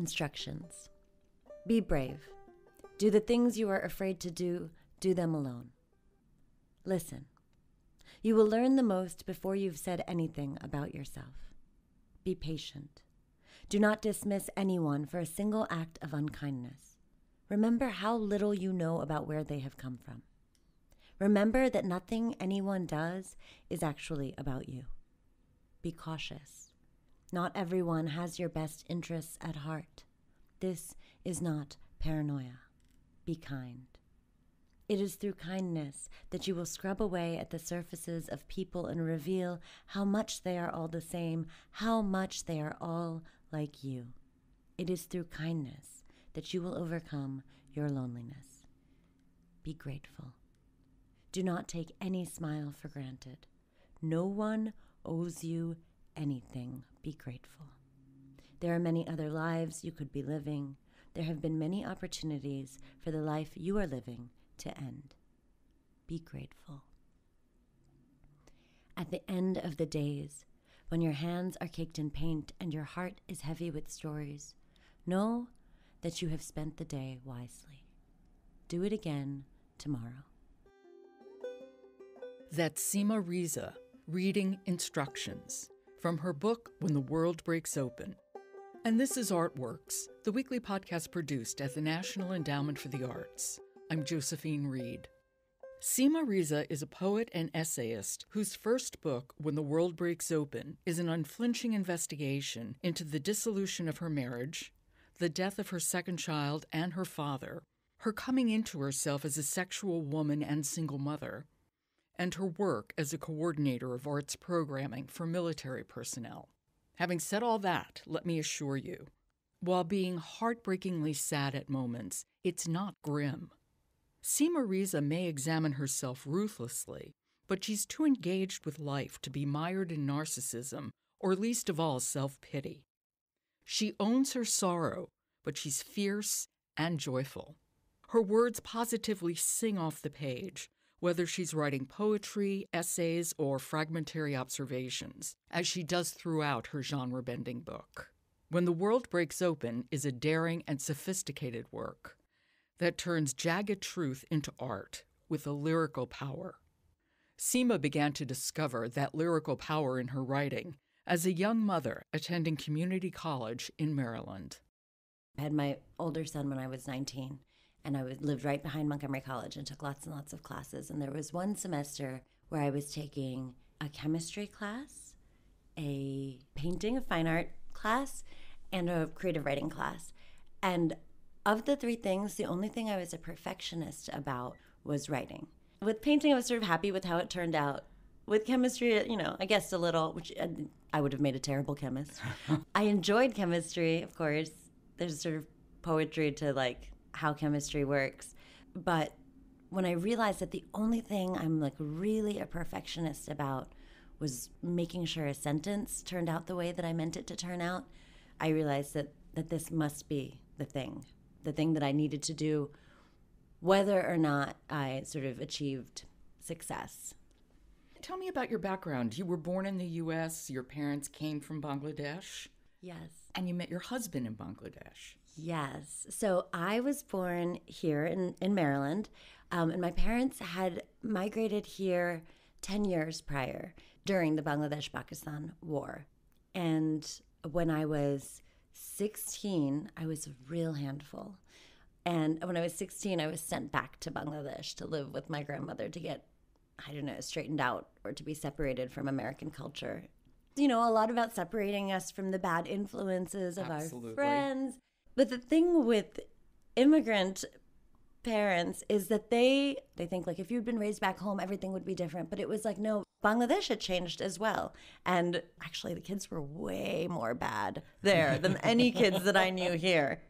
instructions. Be brave. Do the things you are afraid to do, do them alone. Listen. You will learn the most before you've said anything about yourself. Be patient. Do not dismiss anyone for a single act of unkindness. Remember how little you know about where they have come from. Remember that nothing anyone does is actually about you. Be cautious. Not everyone has your best interests at heart. This is not paranoia. Be kind. It is through kindness that you will scrub away at the surfaces of people and reveal how much they are all the same, how much they are all like you. It is through kindness that you will overcome your loneliness. Be grateful. Do not take any smile for granted. No one owes you anything. Be grateful. There are many other lives you could be living. There have been many opportunities for the life you are living to end. Be grateful. At the end of the days, when your hands are caked in paint and your heart is heavy with stories, know that you have spent the day wisely. Do it again tomorrow. That's Seema Reza reading instructions from her book When the World Breaks Open. And this is Artworks, the weekly podcast produced at the National Endowment for the Arts. I'm Josephine Reed. Seema Reza is a poet and essayist whose first book, When the World Breaks Open, is an unflinching investigation into the dissolution of her marriage, the death of her second child and her father, her coming into herself as a sexual woman and single mother, and her work as a coordinator of arts programming for military personnel. Having said all that, let me assure you, while being heartbreakingly sad at moments, it's not grim. Seema Reza may examine herself ruthlessly, but she's too engaged with life to be mired in narcissism or least of all self pity. She owns her sorrow, but she's fierce and joyful. Her words positively sing off the page, whether she's writing poetry, essays, or fragmentary observations, as she does throughout her genre bending book. When the World Breaks Open is a daring and sophisticated work that turns jagged truth into art with a lyrical power. Seema began to discover that lyrical power in her writing as a young mother attending community college in Maryland. I had my older son when I was 19, and I was, lived right behind Montgomery College and took lots and lots of classes. And there was one semester where I was taking a chemistry class, a painting, a fine art class, and a creative writing class. And of the three things, the only thing I was a perfectionist about was writing. With painting, I was sort of happy with how it turned out. With chemistry, you know, I guessed a little, which uh, I would have made a terrible chemist. I enjoyed chemistry, of course. There's sort of poetry to like how chemistry works. But when I realized that the only thing I'm like really a perfectionist about was making sure a sentence turned out the way that I meant it to turn out, I realized that that this must be the thing the thing that I needed to do, whether or not I sort of achieved success. Tell me about your background. You were born in the US, your parents came from Bangladesh. Yes. And you met your husband in Bangladesh. Yes. So I was born here in, in Maryland, um, and my parents had migrated here 10 years prior during the Bangladesh Pakistan War. And when I was 16, I was a real handful. And when I was 16, I was sent back to Bangladesh to live with my grandmother to get, I don't know, straightened out or to be separated from American culture. You know, a lot about separating us from the bad influences of Absolutely. our friends. But the thing with immigrant parents is that they they think like if you'd been raised back home everything would be different. But it was like no bangladesh had changed as well. And actually the kids were way more bad there than any kids that i knew here.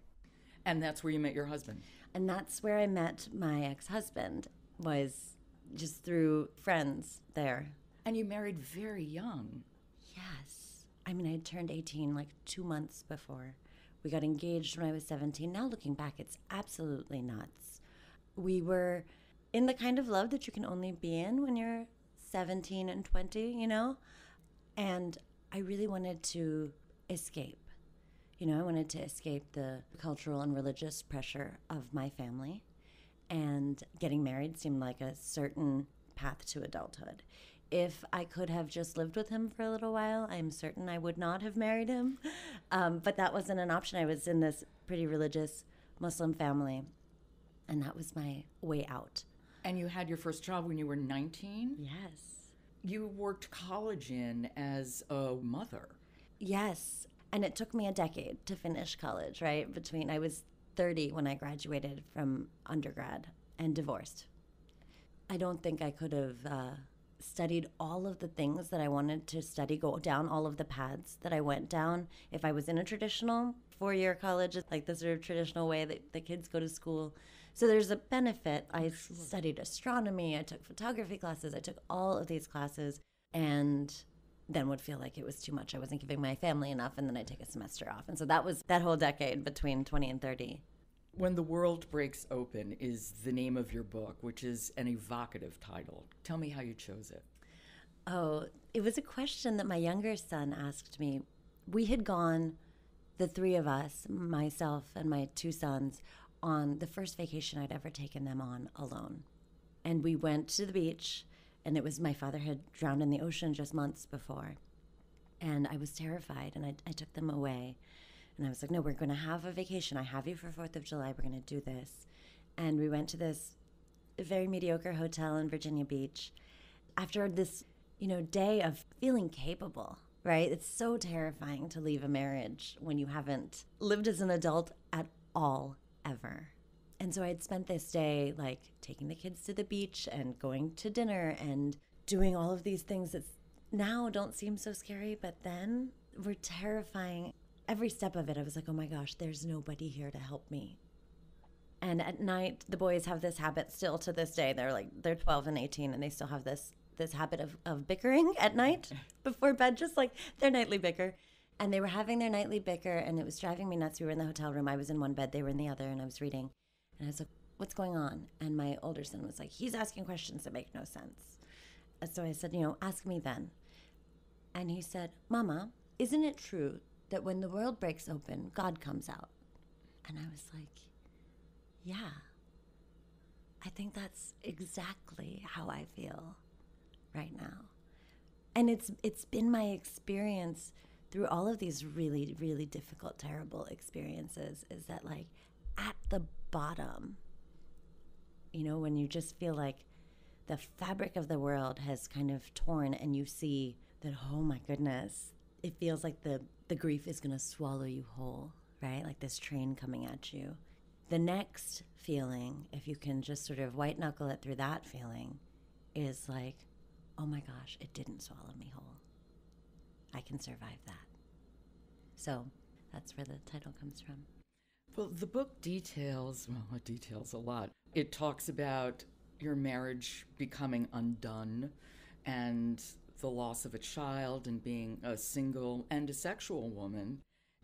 And that's where you met your husband. and that's where i met my ex-husband was just through friends there. And you married very young. yes. I mean i had turned 18 like two months before we got engaged when i was 17 now looking back it's absolutely nuts we were in the kind of love that you can only be in when you're 17 and 20, you know? And I really wanted to escape. You know, I wanted to escape the cultural and religious pressure of my family. And getting married seemed like a certain path to adulthood. If I could have just lived with him for a little while, I'm certain I would not have married him. Um, but that wasn't an option. I was in this pretty religious Muslim family, and that was my way out. And you had your first job when you were 19? Yes. You worked college in as a mother. Yes. And it took me a decade to finish college, right? Between I was 30 when I graduated from undergrad and divorced. I don't think I could have uh, studied all of the things that I wanted to study, go down all of the paths that I went down if I was in a traditional four year college, like the sort of traditional way that the kids go to school. So there's a benefit. I studied astronomy, I took photography classes, I took all of these classes, and then would feel like it was too much. I wasn't giving my family enough, and then I'd take a semester off. And so that was that whole decade between 20 and 30. When the World Breaks Open is the name of your book, which is an evocative title. Tell me how you chose it. Oh, it was a question that my younger son asked me. We had gone, the three of us, myself and my two sons, on the first vacation I'd ever taken them on alone. And we went to the beach, and it was my father had drowned in the ocean just months before. And I was terrified, and I, I took them away. And I was like, no, we're going to have a vacation. I have you for 4th of July. We're going to do this. And we went to this very mediocre hotel in Virginia Beach. After this, you know, day of feeling capable, right? It's so terrifying to leave a marriage when you haven't lived as an adult at all ever. And so I had spent this day like taking the kids to the beach and going to dinner and doing all of these things that now don't seem so scary, but then were terrifying every step of it, I was like, oh my gosh, there's nobody here to help me. And at night, the boys have this habit still to this day. They're like, they're 12 and 18, and they still have this this habit of, of bickering at night before bed, just like their nightly bicker. And they were having their nightly bicker, and it was driving me nuts. We were in the hotel room. I was in one bed, they were in the other, and I was reading. And I was like, what's going on? And my older son was like, he's asking questions that make no sense. So I said, you know, ask me then. And he said, Mama, isn't it true that when the world breaks open, God comes out. And I was like, yeah, I think that's exactly how I feel right now. And it's it's been my experience through all of these really really difficult terrible experiences is that like at the bottom you know when you just feel like the fabric of the world has kind of torn and you see that oh my goodness it feels like the the grief is going to swallow you whole, right? Like this train coming at you. The next feeling, if you can just sort of white knuckle it through that feeling, is like, oh my gosh, it didn't swallow me whole. I can survive that. So that's where the title comes from. Well, the book details, well, it details a lot. It talks about your marriage becoming undone and the loss of a child and being a single and a sexual woman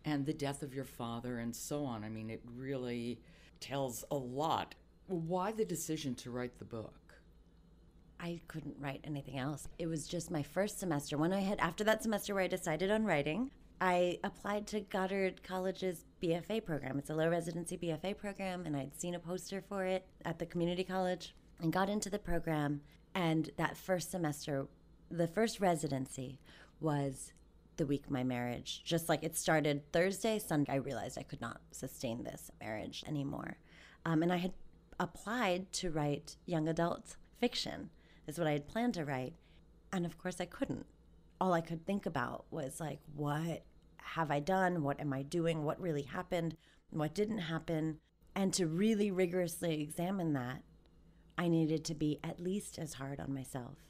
and the death of your father and so on. I mean, it really tells a lot. Why the decision to write the book? I couldn't write anything else. It was just my first semester. When I had, after that semester where I decided on writing, I applied to Goddard College's BFA program. It's a low residency BFA program, and I'd seen a poster for it at the community college and got into the program. And that first semester the first residency was the week my marriage just like it started thursday sunday. I realized i could not sustain this marriage anymore. Um, and i had applied to write young adult fiction is what i had planned to write. And of course i couldn't. All i could think about was like what have i done? What am i doing? What really happened? What didn't happen? And to really rigorously examine that i needed to be at least as hard on myself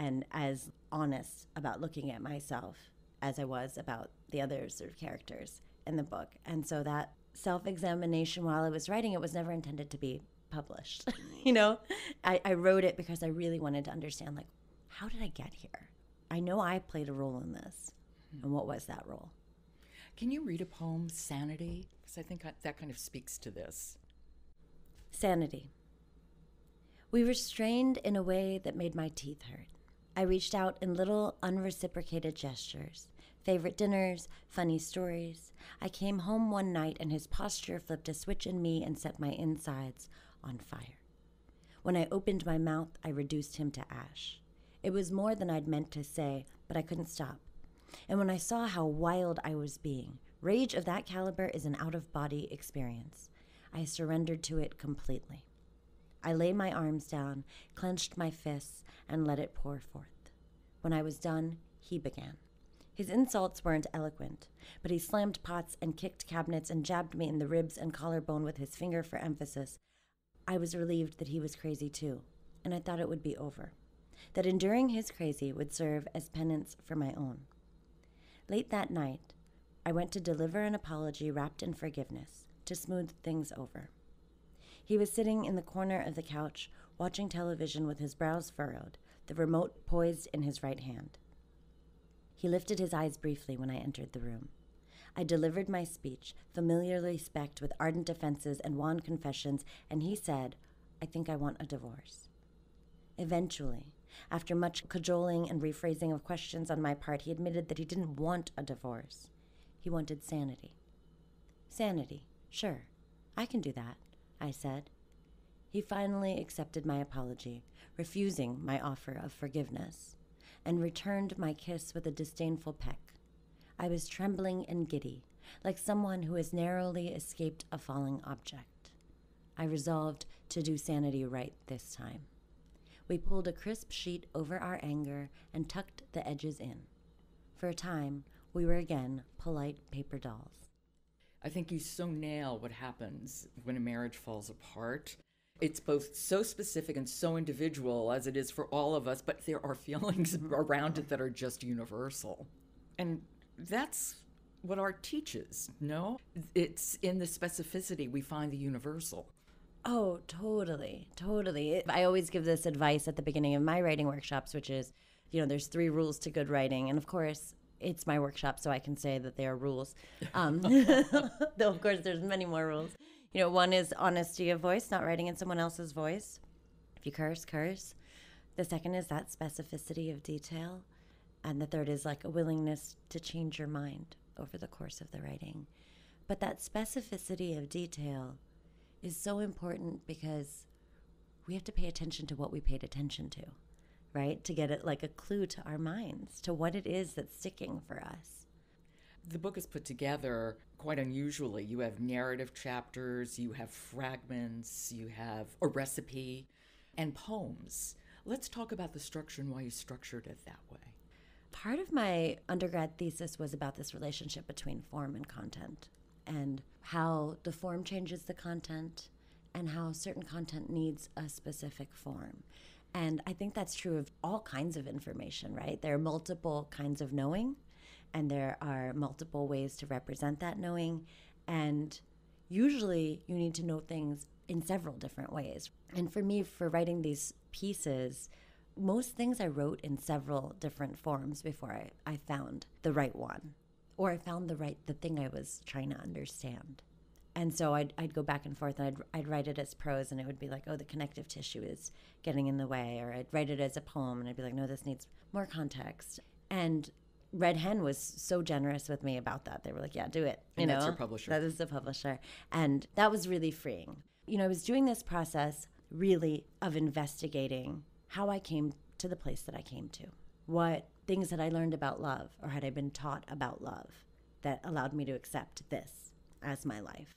and as honest about looking at myself as I was about the other sort of characters in the book. And so that self examination while I was writing it was never intended to be published. you know, I, I wrote it because I really wanted to understand, like, how did I get here? I know I played a role in this. Hmm. And what was that role? Can you read a poem, Sanity? Because I think that kind of speaks to this. Sanity. We were strained in a way that made my teeth hurt. I reached out in little unreciprocated gestures. Favorite dinners, funny stories. I came home one night and his posture flipped a switch in me and set my insides on fire. When I opened my mouth, I reduced him to ash. It was more than I'd meant to say, but I couldn't stop. And when I saw how wild I was being, rage of that caliber is an out of body experience. I surrendered to it completely. I lay my arms down, clenched my fists, and let it pour forth. When I was done, he began. His insults weren't eloquent, but he slammed pots and kicked cabinets and jabbed me in the ribs and collarbone with his finger for emphasis. I was relieved that he was crazy too, and I thought it would be over. That enduring his crazy would serve as penance for my own. Late that night, I went to deliver an apology wrapped in forgiveness to smooth things over. He was sitting in the corner of the couch, watching television with his brows furrowed, the remote poised in his right hand. He lifted his eyes briefly when I entered the room. I delivered my speech, familiarly specked with ardent defenses and wan confessions, and he said, I think I want a divorce. Eventually, after much cajoling and rephrasing of questions on my part, he admitted that he didn't want a divorce. He wanted sanity. Sanity, sure, I can do that, I said. He finally accepted my apology, refusing my offer of forgiveness and returned my kiss with a disdainful peck. I was trembling and giddy, like someone who has narrowly escaped a falling object. I resolved to do sanity right this time. We pulled a crisp sheet over our anger and tucked the edges in. For a time, we were again polite paper dolls. I think you so nail what happens when a marriage falls apart it's both so specific and so individual as it is for all of us, but there are feelings around it that are just universal. And that's what art teaches, no? It's in the specificity we find the universal. Oh, totally. Totally. I always give this advice at the beginning of my writing workshops, which is, you know, there's three rules to good writing. And of course, it's my workshop, so I can say that they are rules. Um, though, of course, there's many more rules. You know, one is honesty of voice, not writing in someone else's voice. If you curse, curse. The second is that specificity of detail. And the third is like a willingness to change your mind over the course of the writing. But that specificity of detail is so important because we have to pay attention to what we paid attention to, right? To get it like a clue to our minds, to what it is that's sticking for us. The book is put together quite unusually. You have narrative chapters, you have fragments, you have a recipe, and poems. Let's talk about the structure and why you structured it that way. Part of my undergrad thesis was about this relationship between form and content and how the form changes the content and how certain content needs a specific form. And I think that's true of all kinds of information, right? There are multiple kinds of knowing and there are multiple ways to represent that knowing. And usually you need to know things in several different ways. And for me, for writing these pieces, most things I wrote in several different forms before I, I found the right one or I found the right the thing I was trying to understand. And so I'd, I'd go back and forth and I'd, I'd write it as prose and it would be like, oh, the connective tissue is getting in the way. Or I'd write it as a poem and I'd be like, no, this needs more context. And Red Hen was so generous with me about that. They were like, "Yeah, do it." You and know, that's your publisher. That is the publisher, and that was really freeing. You know, I was doing this process really of investigating how I came to the place that I came to. What things had I learned about love, or had I been taught about love, that allowed me to accept this as my life?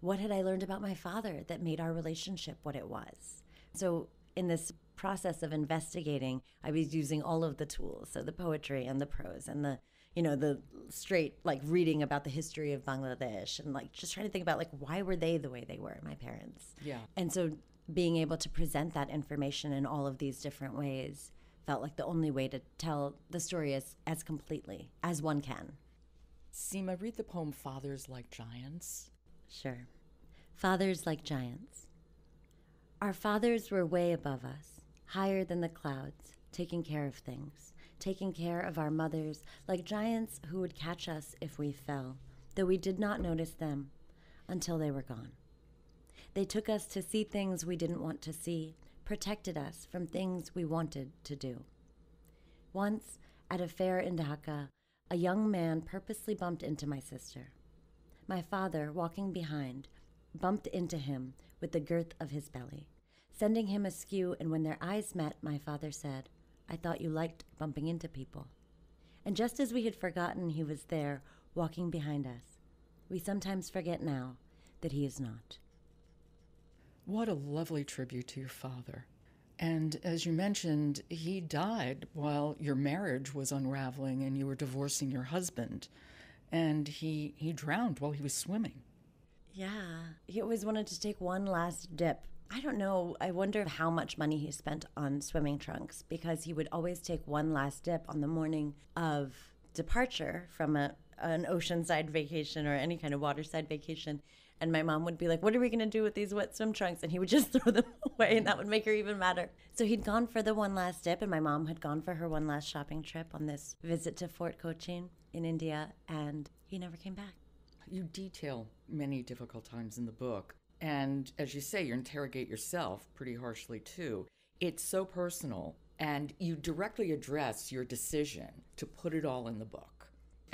What had I learned about my father that made our relationship what it was? So in this process of investigating, I was using all of the tools, so the poetry and the prose and the you know the straight like reading about the history of Bangladesh and like just trying to think about like why were they the way they were, my parents. Yeah. And so being able to present that information in all of these different ways felt like the only way to tell the story as as completely as one can. Seema, read the poem Fathers Like Giants. Sure. Fathers like giants. Our fathers were way above us, higher than the clouds, taking care of things, taking care of our mothers like giants who would catch us if we fell, though we did not notice them until they were gone. They took us to see things we didn't want to see, protected us from things we wanted to do. Once, at a fair in Dhaka, a young man purposely bumped into my sister. My father, walking behind, bumped into him with the girth of his belly, sending him askew, and when their eyes met, my father said, I thought you liked bumping into people. And just as we had forgotten he was there, walking behind us, we sometimes forget now that he is not. What a lovely tribute to your father. And as you mentioned, he died while your marriage was unraveling and you were divorcing your husband. And he, he drowned while he was swimming. Yeah. He always wanted to take one last dip. I don't know. I wonder how much money he spent on swimming trunks because he would always take one last dip on the morning of departure from a, an oceanside vacation or any kind of waterside vacation. And my mom would be like, What are we going to do with these wet swim trunks? And he would just throw them away, and that would make her even madder. So he'd gone for the one last dip, and my mom had gone for her one last shopping trip on this visit to Fort Cochin in India, and he never came back. You detail many difficult times in the book. And as you say, you interrogate yourself pretty harshly too. It's so personal, and you directly address your decision to put it all in the book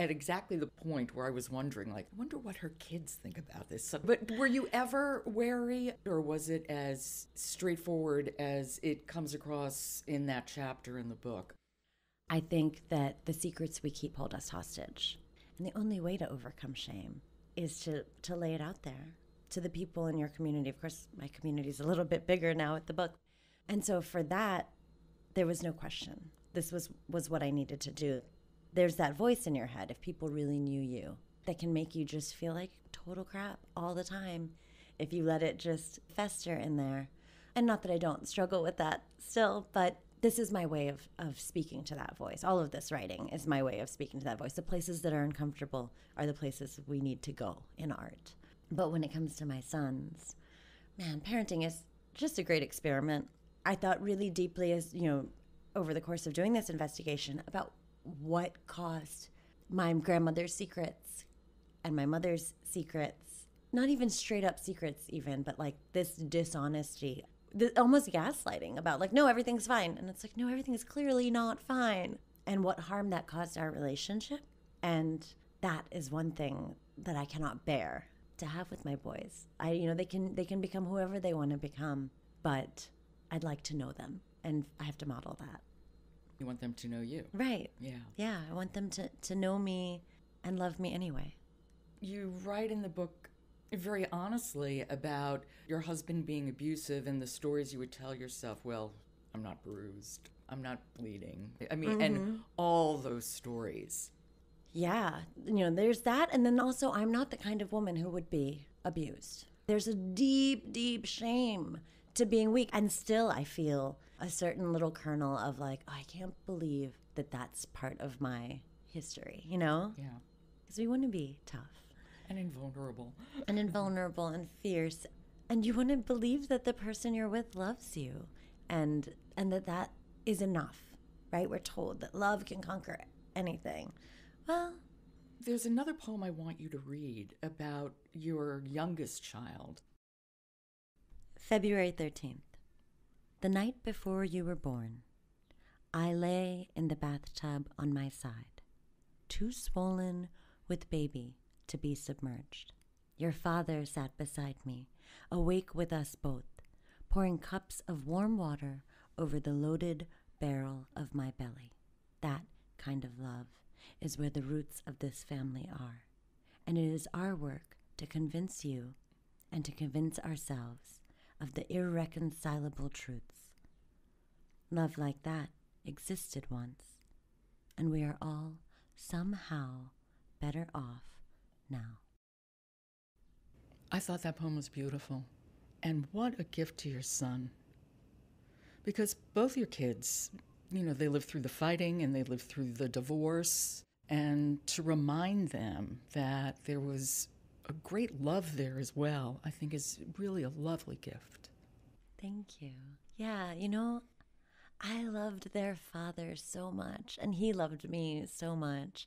at exactly the point where I was wondering, like, I wonder what her kids think about this. But were you ever wary, or was it as straightforward as it comes across in that chapter in the book? I think that the secrets we keep hold us hostage. And the only way to overcome shame is to, to lay it out there to the people in your community. Of course, my community is a little bit bigger now with the book. And so for that, there was no question. This was, was what I needed to do there's that voice in your head if people really knew you that can make you just feel like total crap all the time if you let it just fester in there. And not that I don't struggle with that still, but this is my way of, of speaking to that voice. All of this writing is my way of speaking to that voice. The places that are uncomfortable are the places we need to go in art. But when it comes to my sons, man, parenting is just a great experiment. I thought really deeply as, you know, over the course of doing this investigation about what caused my grandmother's secrets and my mother's secrets. Not even straight up secrets even but like this dishonesty this almost gaslighting about like no everything's fine. And it's like no everything is clearly not fine. And what harm that caused our relationship. And that is one thing that i cannot bear to have with my boys i you know they can they can become whoever they want to become but i'd like to know them and i have to model that you want them to know you. Right. Yeah. Yeah. I want them to, to know me and love me anyway. You write in the book very honestly about your husband being abusive and the stories you would tell yourself, well, I'm not bruised. I'm not bleeding. I mean, mm-hmm. and all those stories. Yeah. You know, there's that. And then also, I'm not the kind of woman who would be abused. There's a deep, deep shame to being weak. And still, I feel a certain little kernel of like, oh, I can't believe that that's part of my history, you know? Yeah. Because we want to be tough and invulnerable and invulnerable and fierce. And you want to believe that the person you're with loves you and and that that is enough, right? We're told that love can conquer anything. Well, there's another poem I want you to read about your youngest child. February 13th. The night before you were born, I lay in the bathtub on my side, too swollen with baby to be submerged. Your father sat beside me, awake with us both, pouring cups of warm water over the loaded barrel of my belly. That kind of love is where the roots of this family are. And it is our work to convince you and to convince ourselves of the irreconcilable truths. Love like that existed once, and we are all somehow better off now. I thought that poem was beautiful. And what a gift to your son. Because both your kids, you know, they lived through the fighting and they lived through the divorce. And to remind them that there was a great love there as well, I think is really a lovely gift. Thank you. Yeah, you know, I loved their father so much, and he loved me so much.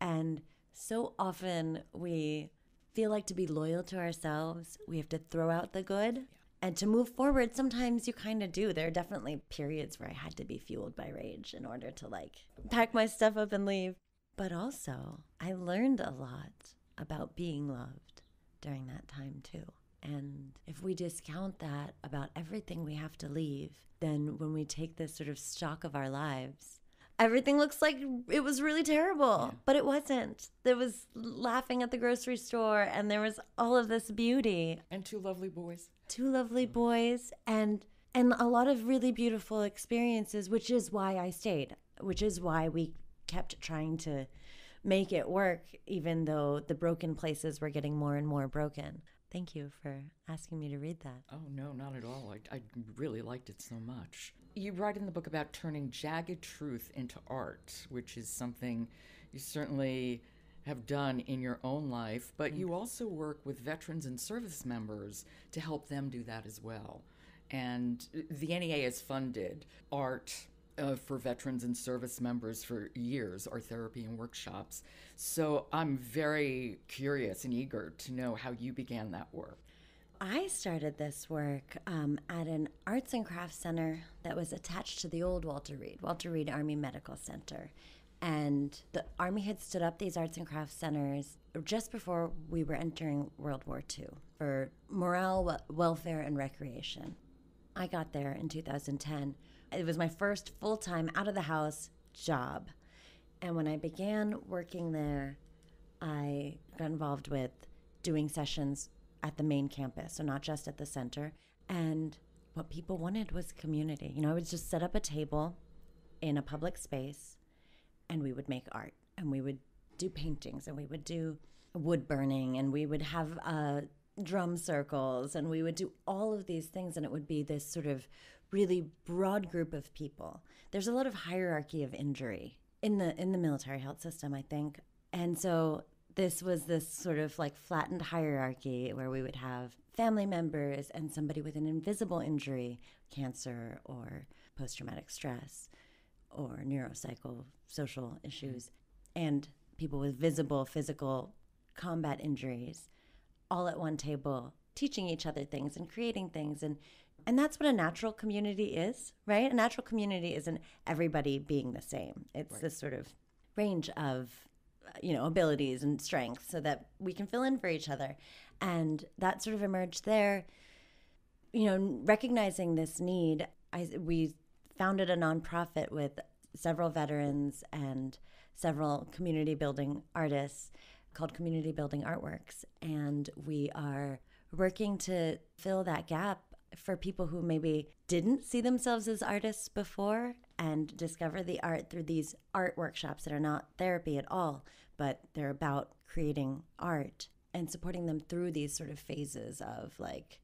And so often we feel like to be loyal to ourselves, we have to throw out the good And to move forward, sometimes you kind of do. There are definitely periods where I had to be fueled by rage in order to like pack my stuff up and leave. But also, I learned a lot about being loved during that time too. And if we discount that about everything we have to leave, then when we take this sort of stock of our lives, everything looks like it was really terrible, yeah. but it wasn't. There was laughing at the grocery store and there was all of this beauty and two lovely boys. Two lovely boys and and a lot of really beautiful experiences, which is why I stayed, which is why we kept trying to make it work even though the broken places were getting more and more broken. Thank you for asking me to read that. Oh, no, not at all. I, I really liked it so much. You write in the book about turning jagged truth into art, which is something you certainly have done in your own life, but mm. you also work with veterans and service members to help them do that as well. And the NEA has funded art uh, for veterans and service members for years, art therapy and workshops. So I'm very curious and eager to know how you began that work. I started this work um, at an arts and crafts center that was attached to the old Walter Reed, Walter Reed Army Medical Center. And the Army had stood up these arts and crafts centers just before we were entering World War II for morale, welfare, and recreation. I got there in 2010 it was my first full time out of the house job. And when I began working there, I got involved with doing sessions at the main campus, so not just at the center. And what people wanted was community. You know, I would just set up a table in a public space and we would make art and we would do paintings and we would do wood burning and we would have uh, drum circles and we would do all of these things and it would be this sort of really broad group of people. There's a lot of hierarchy of injury in the in the military health system, I think. And so this was this sort of like flattened hierarchy where we would have family members and somebody with an invisible injury, cancer or post traumatic stress or neuropsychosocial social issues, mm-hmm. and people with visible physical combat injuries all at one table teaching each other things and creating things and and that's what a natural community is, right? A natural community isn't everybody being the same. It's right. this sort of range of you know abilities and strengths so that we can fill in for each other and that sort of emerged there you know recognizing this need I, we founded a nonprofit with several veterans and several community building artists called community building artworks. And we are working to fill that gap for people who maybe didn't see themselves as artists before and discover the art through these art workshops that are not therapy at all, but they're about creating art and supporting them through these sort of phases of like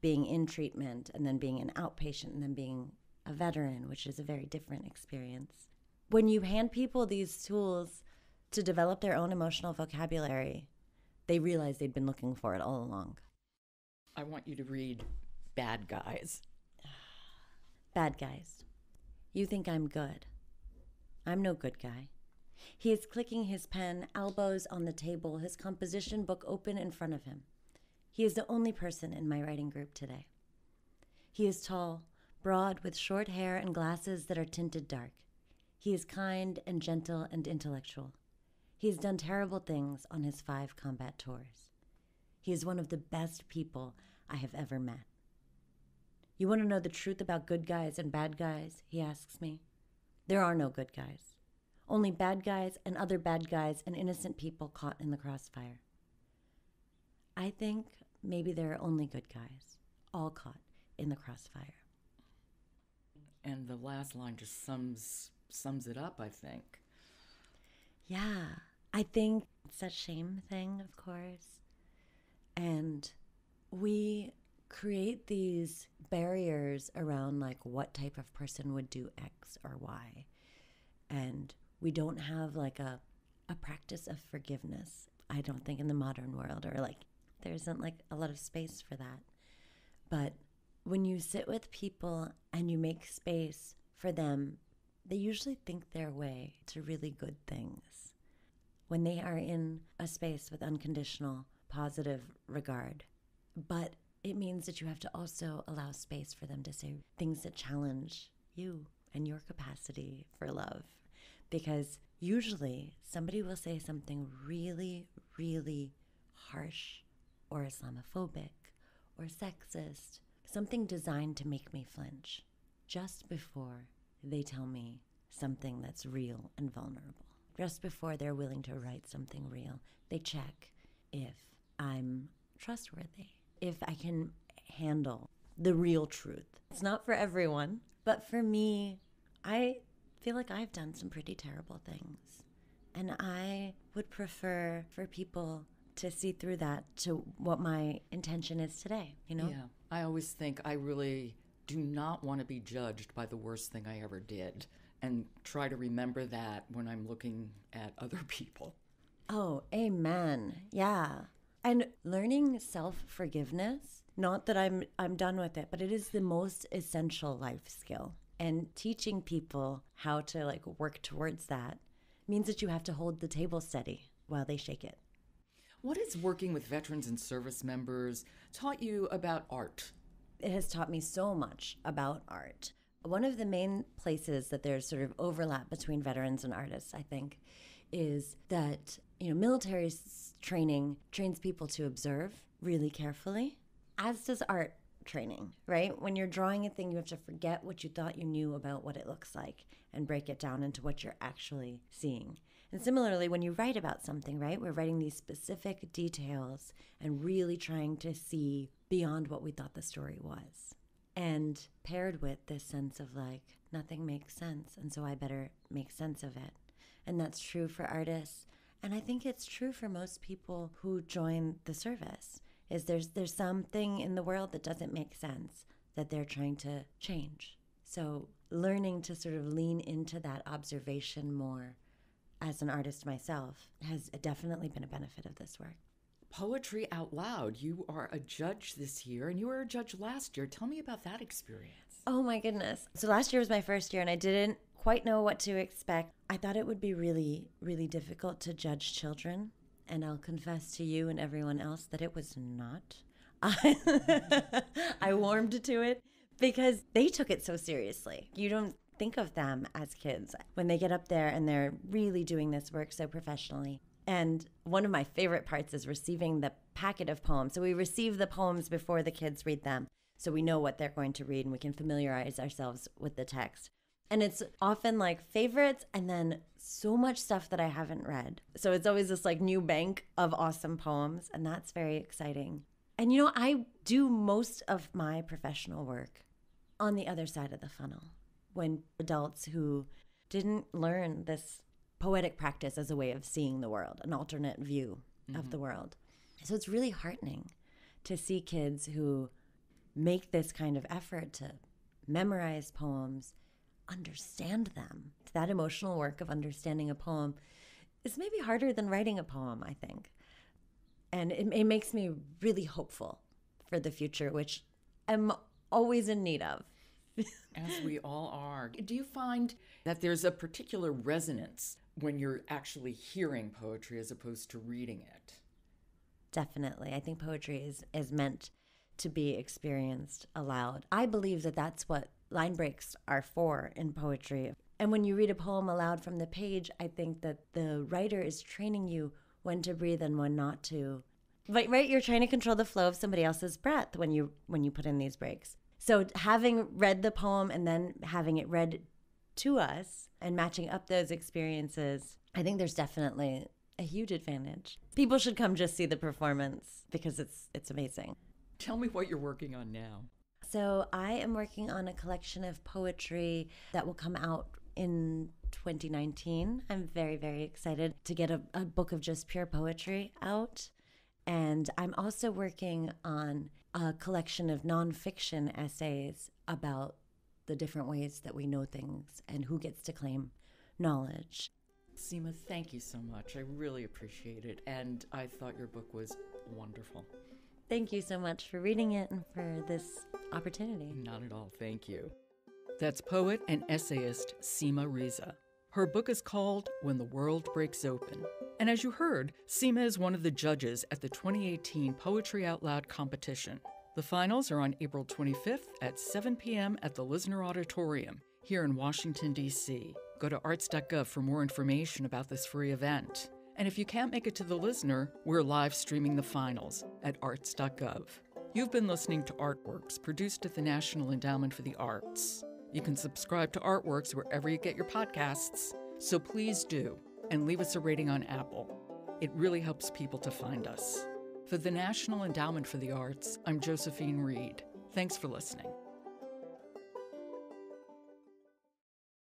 being in treatment and then being an outpatient and then being a veteran, which is a very different experience. When you hand people these tools to develop their own emotional vocabulary, they realize they'd been looking for it all along. I want you to read bad guys. Bad guys. You think I'm good. I'm no good guy. He is clicking his pen, elbows on the table, his composition book open in front of him. He is the only person in my writing group today. He is tall, broad, with short hair and glasses that are tinted dark. He is kind and gentle and intellectual. He has done terrible things on his five combat tours. He is one of the best people I have ever met. You want to know the truth about good guys and bad guys? He asks me. There are no good guys, only bad guys and other bad guys and innocent people caught in the crossfire. I think maybe there are only good guys, all caught in the crossfire. And the last line just sums sums it up, I think. Yeah. I think it's that shame thing, of course. And we create these barriers around like what type of person would do X or Y. And we don't have like a a practice of forgiveness. I don't think in the modern world or like there isn't like a lot of space for that. But when you sit with people and you make space for them, they usually think their way to really good things. When they are in a space with unconditional positive regard. But it means that you have to also allow space for them to say things that challenge you and your capacity for love. Because usually somebody will say something really, really harsh or Islamophobic or sexist, something designed to make me flinch just before they tell me something that's real and vulnerable. Just before they're willing to write something real, they check if I'm trustworthy, if I can handle the real truth. It's not for everyone, but for me, I feel like I've done some pretty terrible things. And I would prefer for people to see through that to what my intention is today, you know? Yeah. I always think I really do not want to be judged by the worst thing I ever did and try to remember that when I'm looking at other people. Oh, amen. Yeah. And learning self-forgiveness, not that I'm I'm done with it, but it is the most essential life skill. And teaching people how to like work towards that means that you have to hold the table steady while they shake it. What has working with veterans and service members taught you about art? It has taught me so much about art. One of the main places that there's sort of overlap between veterans and artists, I think, is that you know military training trains people to observe really carefully, as does art training, right? When you're drawing a thing, you have to forget what you thought you knew about what it looks like and break it down into what you're actually seeing. And similarly, when you write about something, right, we're writing these specific details and really trying to see beyond what we thought the story was. And paired with this sense of like, nothing makes sense, and so I better make sense of it. And that's true for artists. And I think it's true for most people who join the service. Is there's there's something in the world that doesn't make sense that they're trying to change. So learning to sort of lean into that observation more as an artist myself has definitely been a benefit of this work. Poetry Out Loud. You are a judge this year and you were a judge last year. Tell me about that experience. Oh my goodness. So last year was my first year and I didn't quite know what to expect. I thought it would be really, really difficult to judge children. And I'll confess to you and everyone else that it was not. I, I warmed to it because they took it so seriously. You don't think of them as kids when they get up there and they're really doing this work so professionally. And one of my favorite parts is receiving the packet of poems. So we receive the poems before the kids read them. So we know what they're going to read and we can familiarize ourselves with the text. And it's often like favorites and then so much stuff that I haven't read. So it's always this like new bank of awesome poems. And that's very exciting. And you know, I do most of my professional work on the other side of the funnel when adults who didn't learn this poetic practice as a way of seeing the world, an alternate view of mm-hmm. the world. So it's really heartening to see kids who make this kind of effort to memorize poems, understand them. That emotional work of understanding a poem is maybe harder than writing a poem, I think. And it, it makes me really hopeful for the future, which I'm always in need of. As we all are. Do you find that there's a particular resonance when you're actually hearing poetry as opposed to reading it? Definitely. I think poetry is, is meant to be experienced aloud. I believe that that's what line breaks are for in poetry. And when you read a poem aloud from the page, I think that the writer is training you when to breathe and when not to. But right, you're trying to control the flow of somebody else's breath when you when you put in these breaks. So having read the poem and then having it read to us and matching up those experiences, I think there's definitely a huge advantage. People should come just see the performance because it's it's amazing. Tell me what you're working on now. So I am working on a collection of poetry that will come out in 2019. I'm very, very excited to get a, a book of just pure poetry out. And I'm also working on a collection of nonfiction essays about the different ways that we know things and who gets to claim knowledge. Seema, thank you so much. I really appreciate it. And I thought your book was wonderful. Thank you so much for reading it and for this opportunity. Not at all. Thank you. That's poet and essayist Seema Reza. Her book is called When the World Breaks Open. And as you heard, Seema is one of the judges at the 2018 Poetry Out Loud competition. The finals are on April 25th at 7 p.m. at the Lisner Auditorium here in Washington, D.C. Go to arts.gov for more information about this free event. And if you can't make it to the Lisner, we're live streaming the finals at arts.gov. You've been listening to Artworks, produced at the National Endowment for the Arts. You can subscribe to Artworks wherever you get your podcasts, so please do, and leave us a rating on Apple. It really helps people to find us. For the National Endowment for the Arts, I'm Josephine Reed. Thanks for listening.